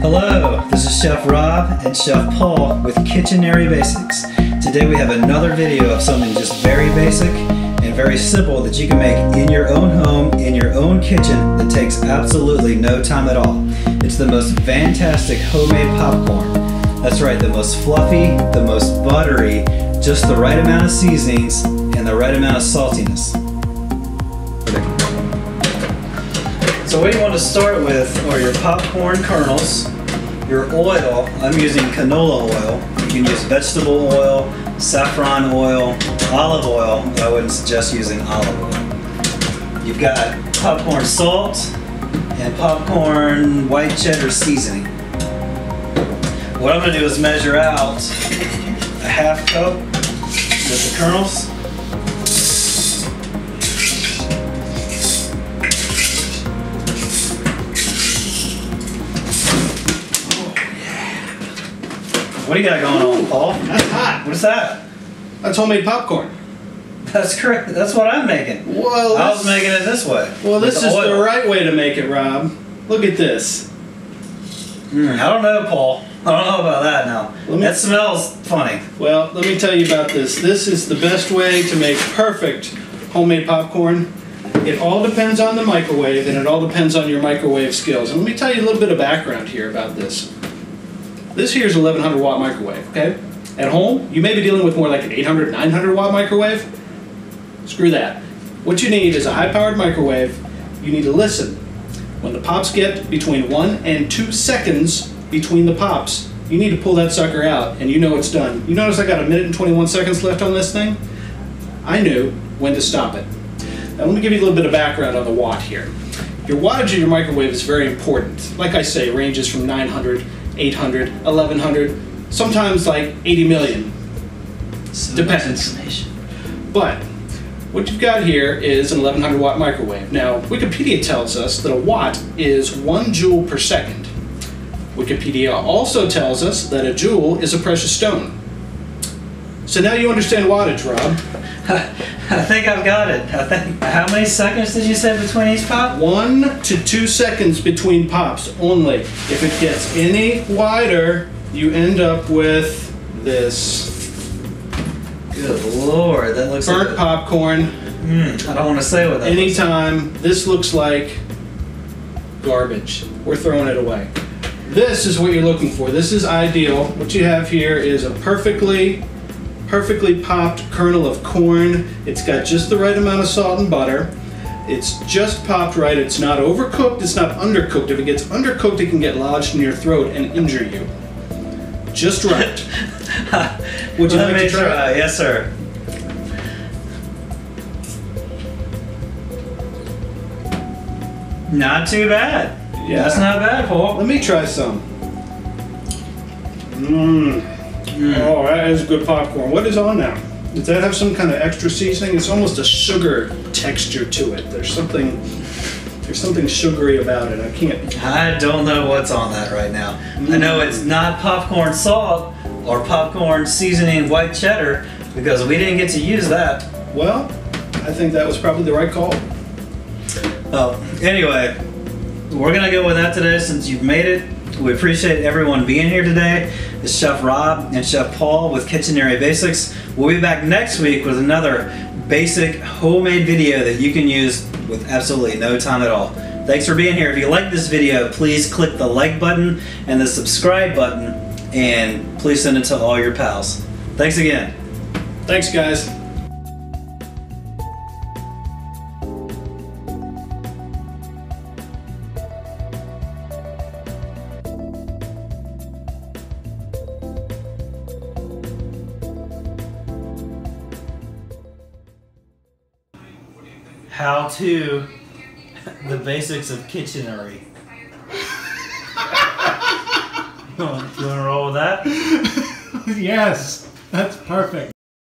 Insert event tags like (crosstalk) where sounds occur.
Hello, this is Chef Rob and Chef Paul with Kitchenary Basics. Today we have another video of something just very basic and very simple that you can make in your own home, in your own kitchen that takes absolutely no time at all. It's the most fantastic homemade popcorn. That's right, the most fluffy, the most buttery, just the right amount of seasonings and the right amount of saltiness. So what you want to start with are your popcorn kernels, your oil. I'm using canola oil. You can use vegetable oil, saffron oil, olive oil. but I wouldn't suggest using olive oil. You've got popcorn salt and popcorn white cheddar seasoning. What I'm going to do is measure out a half cup with the kernels. What do you got going on, Paul? That's hot. What's that? That's homemade popcorn. That's correct. That's what I'm making. Well, I was making it this way. well, this is oil. the right way to make it, Rob. Look at this. Mm, I don't know, Paul. I don't know about that now. Me- that smells funny. Well, let me tell you about this. This is the best way to make perfect homemade popcorn. It all depends on the microwave, and it all depends on your microwave skills. And let me tell you a little bit of background here about this. This here is 1100 watt microwave, okay? At home, you may be dealing with more like an 800, 900 watt microwave. Screw that. What you need is a high powered microwave. You need to listen. When the pops get between one and two seconds between the pops, you need to pull that sucker out and you know it's done. You notice I got a minute and 21 seconds left on this thing? I knew when to stop it. Now let me give you a little bit of background on the watt here. Your wattage of your microwave is very important. Like I say, ranges from 900, 800, 1100, sometimes like 80 million. So Depends. But what you've got here is an 1100 watt microwave. Now, Wikipedia tells us that a watt is one joule per second. Wikipedia also tells us that a joule is a precious stone. So now you understand wattage, Rob. (laughs) I think I've got it. I think. How many seconds did you say between each pop? One to two seconds between pops only. If it gets any wider, you end up with this Good lord, that looks burnt like. popcorn. Mm, I don't want to say what that. looks Anytime this looks like garbage, we're throwing it away. This is what you're looking for. This is ideal. What you have here is a perfectly, perfectly popped kernel of corn. It's got just the right amount of salt and butter. It's just popped right. It's not overcooked. It's not undercooked. If it gets undercooked, it can get lodged in your throat and injure you. Just right. (laughs) Would you Let like me to try? try. Yes, sir. Not too bad. Yeah. That's not bad, Paul. Let me try some. Mmm. Mm. Oh, that is good popcorn. What is on now? Does that have some kind of extra seasoning? It's almost a sugar texture to it. There's something. There's something sugary about it. I can't. I don't know what's on that right now. I know it's mm. not popcorn salt or popcorn seasoning white cheddar because we didn't get to use that. Well, I think that was probably the right call. Oh, anyway, we're gonna go with that today since you've made it. We appreciate everyone being here today. It's Chef Rob and Chef Paul with Kitchenary Basics. We'll be back next week with another basic homemade video that you can use with absolutely no time at all. Thanks for being here. If you like this video, please click the like button and the subscribe button, and please send it to all your pals. Thanks again. Thanks, guys. How to the basics of kitchenary. you want to roll with that? (laughs) yes, that's perfect.